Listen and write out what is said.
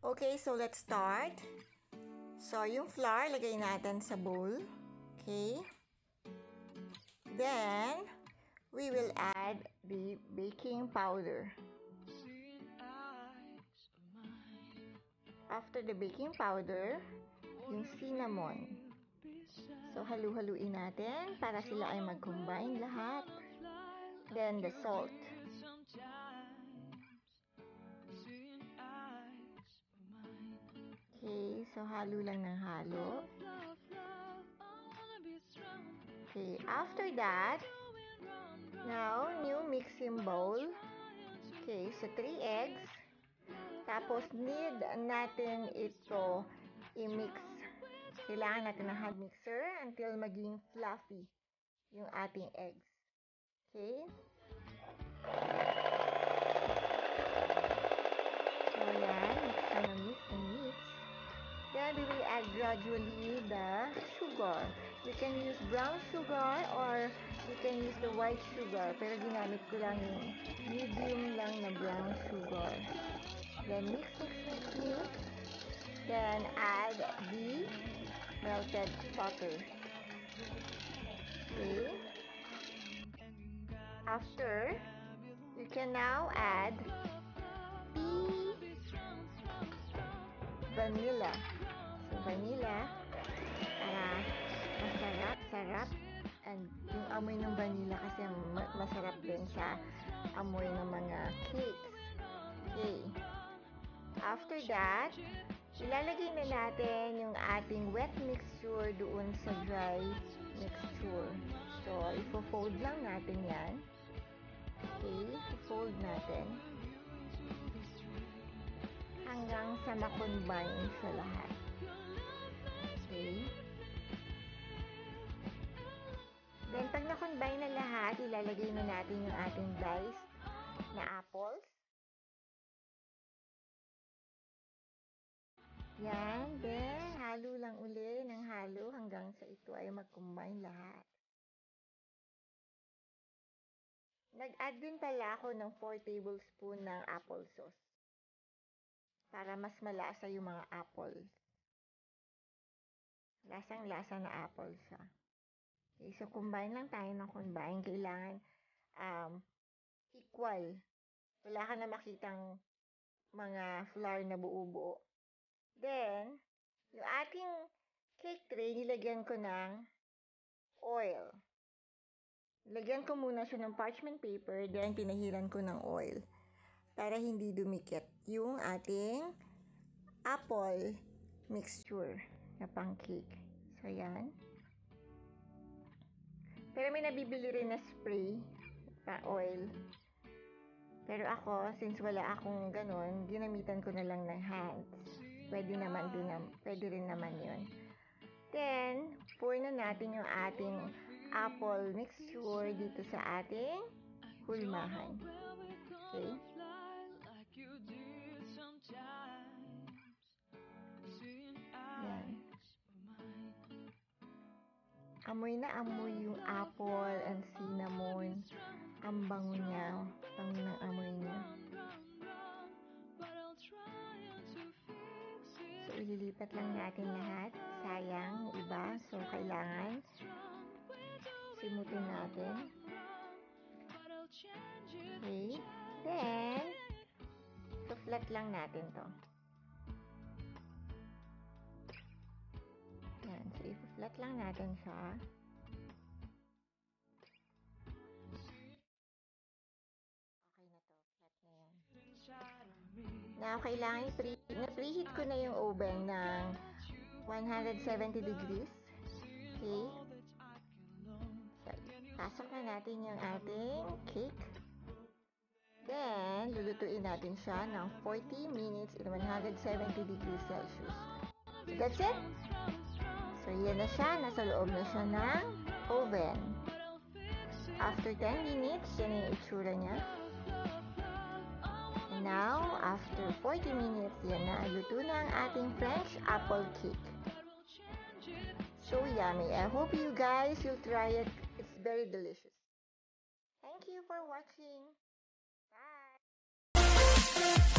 Okay, so let's start. So, yung flour, lagay natin sa bowl. Okay. Then, we will add the baking powder. After the baking powder, yung cinnamon. So, halu-haluin natin para sila ay mag-combine lahat. Then, the salt. So halo lang ng halo. Okay, after that, now, new mixing bowl. Okay, so 3 eggs. Tapos, need natin ito i-mix. Kailangan natin ng hand mixer until maging fluffy yung ating eggs. Okay? Gradually the sugar. You can use brown sugar or you can use the white sugar. Pero ginamit ko lang yung medium lang na brown sugar. Then, mix, mix, mix, mix. Then, add the melted butter. Okay. After, you can now add vanilla. Vanilla, para masarap, sarap. And yung amoy ng vanilla kasi ma- masarap din sa amoy ng mga cakes. Okay. After that, ilalagay na natin yung ating wet mixture doon sa dry mixture. So, ifo-fold lang natin yan. Okay, fold natin. Hanggang sa makombine sa lahat. Okay. Then, pag na-combine na lahat, ilalagay na natin yung ating diced na apples. Yan. Then, halo lang uli ng halo hanggang sa ito ay mag-combine lahat. Nag-add din pala ako ng 4 tablespoon ng apple sauce. Para mas malasa yung mga apples. Lasang-lasa na apple siya. Okay, so combine lang tayo ng combine. Kailangan um, equal. Wala ka na makitang mga flour na buo-buo. Then, yung ating cake tray, nilagyan ko ng oil. Lagyan ko muna siya ng parchment paper, then pinahiran ko ng oil para hindi dumikit yung ating apple mixture na pang cake. So, yan. Pero may nabibili rin na spray pa oil. Pero ako, since wala akong ganun, ginamitan ko na lang ng hands. Pwede naman din, pwede rin naman yun. Then, pour na natin yung ating apple mixture dito sa ating hulmahan. Okay? Amoy na amoy yung apple and cinnamon. Ang bango niya. Bango ng amoy niya. So, ililipat lang natin lahat. Sayang, iba. So, kailangan simutin natin. Okay. Then, so flat lang natin to. Lang natin siya. Okay na to. Flat na yan. Now, kailangan i-pre na-preheat ko na yung oven ng 170 degrees. Okay. So, pasok na natin yung ating cake. Then, lulutuin natin siya ng 40 minutes in 170 degrees Celsius. So, that's it. Yan na siya. Nasa loob na siya ng oven. After 10 minutes, yan yung itsura niya. Now, after 40 minutes, yan na. Luto na ang ating French apple cake. So yummy. I hope you guys will try it. It's very delicious. Thank you for watching. Bye.